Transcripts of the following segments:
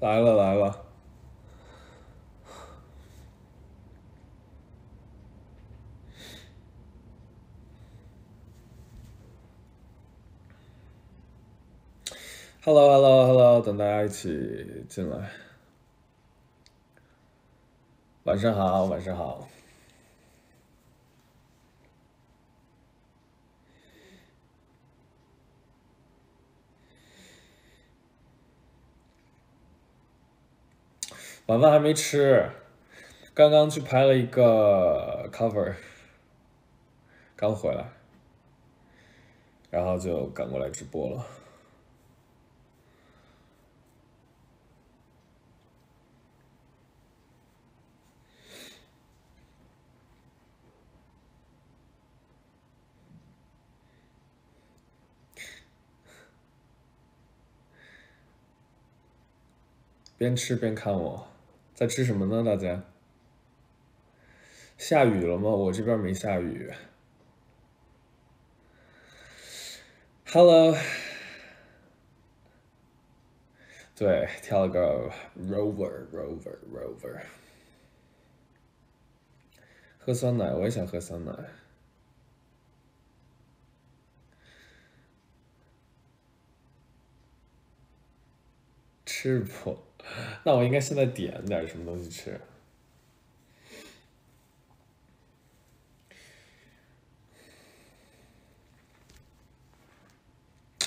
来了来了。Hello Hello Hello，等大家一起进来。晚上好，晚上好。晚饭还没吃，刚刚去拍了一个 cover，刚回来，然后就赶过来直播了。边吃边看我。在吃什么呢？大家？下雨了吗？我这边没下雨。Hello，对，跳了个 Rover，Rover，Rover。喝酸奶，我也想喝酸奶。吃不。那我应该现在点点什么东西吃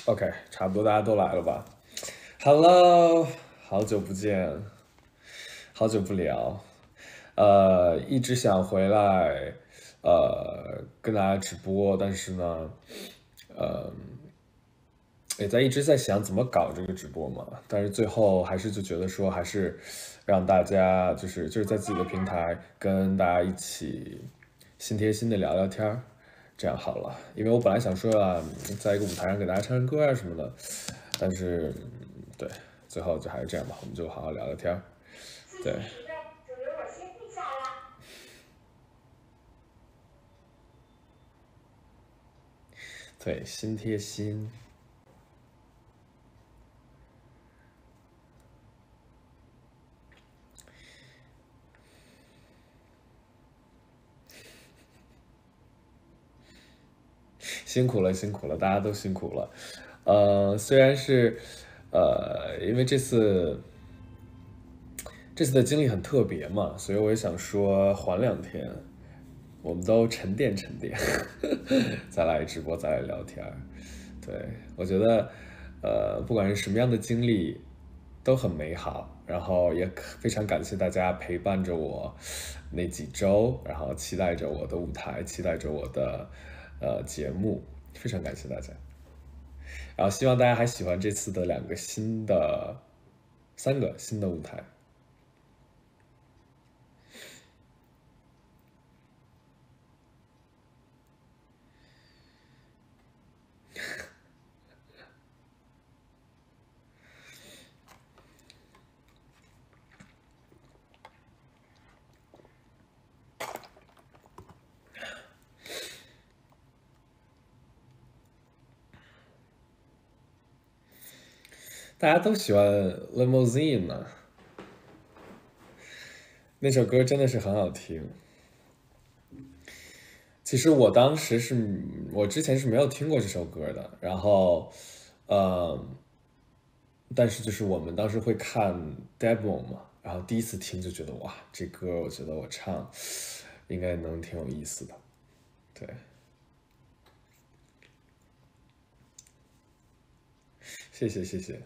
？OK，差不多大家都来了吧？Hello，好久不见，好久不聊，呃，一直想回来，呃，跟大家直播，但是呢，呃。也在一直在想怎么搞这个直播嘛，但是最后还是就觉得说还是让大家就是就是在自己的平台跟大家一起心贴心的聊聊天儿，这样好了。因为我本来想说啊，在一个舞台上给大家唱唱歌啊什么的，但是对，最后就还是这样吧，我们就好好聊聊天儿。对。对，心贴心。辛苦了，辛苦了，大家都辛苦了。呃，虽然是，呃，因为这次这次的经历很特别嘛，所以我也想说缓两天，我们都沉淀沉淀，再来直播，再来聊天。对我觉得，呃，不管是什么样的经历，都很美好。然后也非常感谢大家陪伴着我那几周，然后期待着我的舞台，期待着我的。呃，节目非常感谢大家，然后希望大家还喜欢这次的两个新的、三个新的舞台。大家都喜欢 Limousine 呢，那首歌真的是很好听。其实我当时是我之前是没有听过这首歌的，然后，呃，但是就是我们当时会看 demo 嘛，然后第一次听就觉得哇，这歌我觉得我唱应该能挺有意思的，对。谢谢谢谢。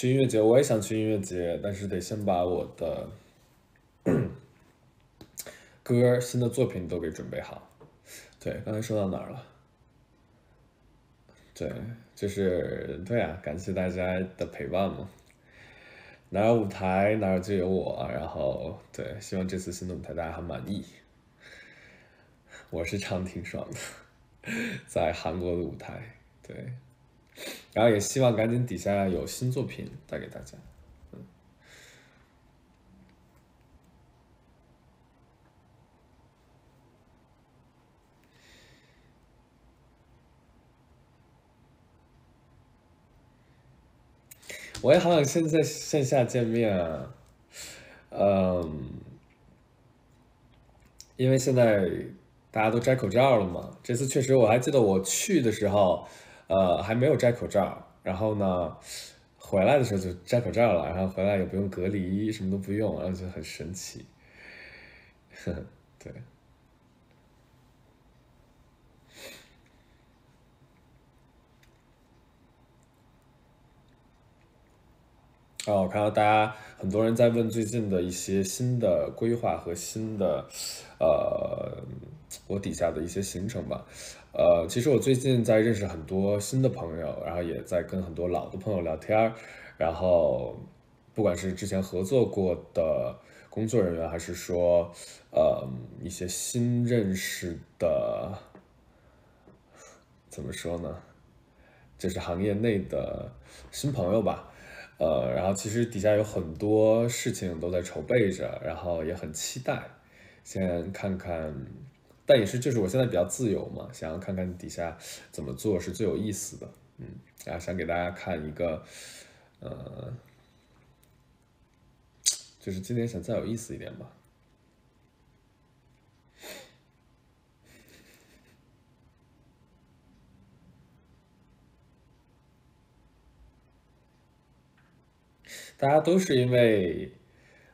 去音乐节，我也想去音乐节，但是得先把我的 歌、新的作品都给准备好。对，刚才说到哪儿了？对，就是对啊，感谢大家的陪伴嘛。哪有舞台，哪儿就有我。然后，对，希望这次新的舞台大家还满意。我是唱挺爽的，在韩国的舞台，对，然后也希望赶紧底下有新作品带给大家。嗯。我也好想现在线下见面啊嗯因为现在大家都摘口罩了嘛这次确实我还记得我去的时候呃，还没有摘口罩，然后呢，回来的时候就摘口罩了，然后回来也不用隔离，什么都不用，然后就很神奇。呵呵，对。哦，我看到大家很多人在问最近的一些新的规划和新的，呃，我底下的一些行程吧。呃，其实我最近在认识很多新的朋友，然后也在跟很多老的朋友聊天儿。然后，不管是之前合作过的工作人员，还是说，呃，一些新认识的，怎么说呢？就是行业内的新朋友吧。呃，然后其实底下有很多事情都在筹备着，然后也很期待，先看看，但也是就是我现在比较自由嘛，想要看看底下怎么做是最有意思的，嗯，然后想给大家看一个，呃，就是今天想再有意思一点吧。大家都是因为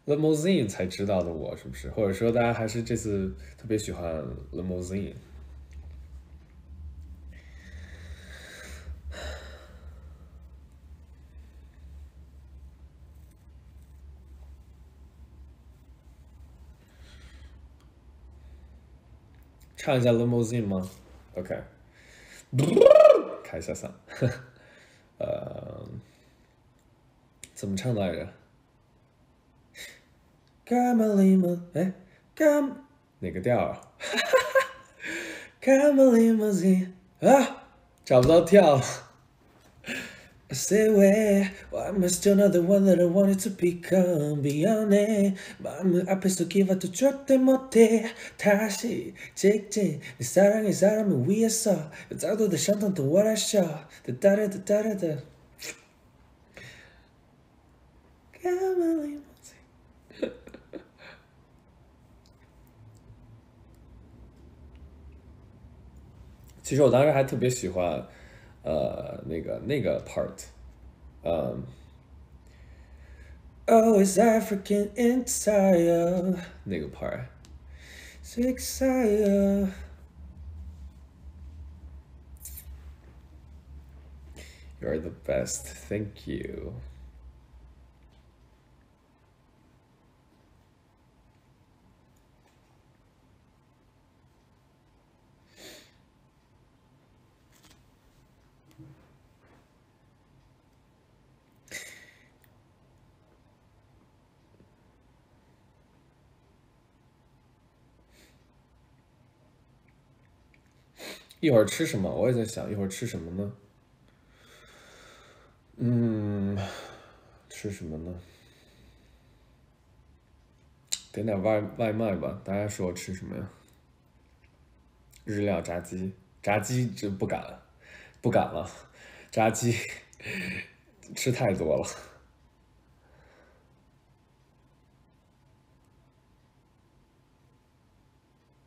limousine 才知道的我，是不是？或者说大家还是这次特别喜欢 limousine？唱一下 limousine 吗？OK，开一下嗓，呃。怎么唱来着 ？Come a limo，哎，Come 哪个调啊？Come a limousine 啊，找不到调。I say where, why am I still not the one that I wanted to become? Beyond it, 마음을 앞에서 기와도 절대 못해. 다시 직진, 내 사랑의 사람을 위해서. 여자도 더 션던 더 원하셔. 따라따라따라. 其实我当时还特别喜欢，呃，那个那个 part，嗯，Oh, it's African inside 那个 part，Six I You're the best, thank you. 一会儿吃什么？我也在想，一会儿吃什么呢？嗯，吃什么呢？点点外外卖吧。大家说吃什么呀？日料炸鸡，炸鸡就不敢，不敢了。炸鸡 吃太多了。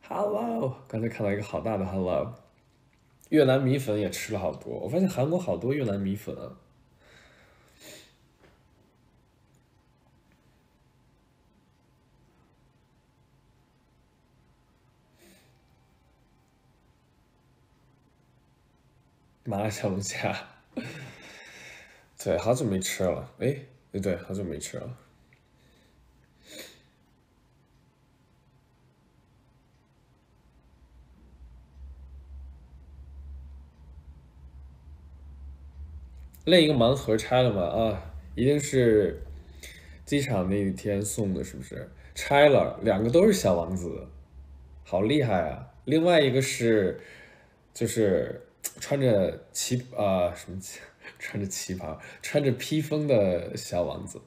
Hello，刚才看到一个好大的 Hello。越南米粉也吃了好多，我发现韩国好多越南米粉啊。麻辣小龙虾，对，好久没吃了。哎，对对，好久没吃了。另一个盲盒拆了吗？啊，一定是机场那一天送的，是不是？拆了，两个都是小王子，好厉害啊！另外一个是，就是穿着旗啊什么旗，穿着旗袍，穿着披风的小王子。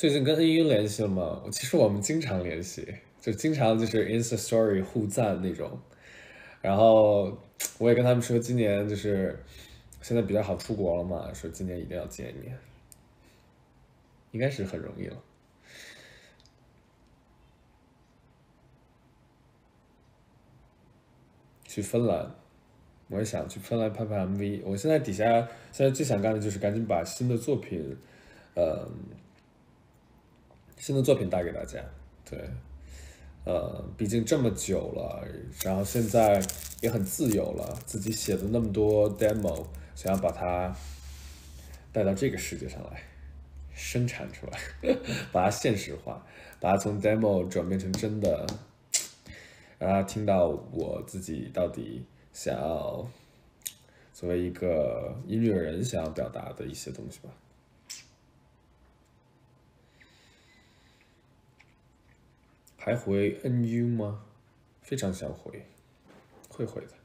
最近跟恩英联系了吗？其实我们经常联系，就经常就是 Insta Story 互赞那种。然后我也跟他们说，今年就是现在比较好出国了嘛，说今年一定要见一面，应该是很容易了。去芬兰，我也想去芬兰拍拍 MV。我现在底下现在最想干的就是赶紧把新的作品，嗯，新的作品带给大家。对，呃，毕竟这么久了，然后现在也很自由了，自己写的那么多 demo，想要把它带到这个世界上来，生产出来，把它现实化，把它从 demo 转变成真的。让他听到我自己到底想要作为一个音乐人想要表达的一些东西吧。还回 NU 吗？非常想回，会回的。